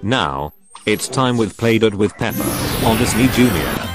Now, it's time with Play Dead with Pepper on Disney Junior.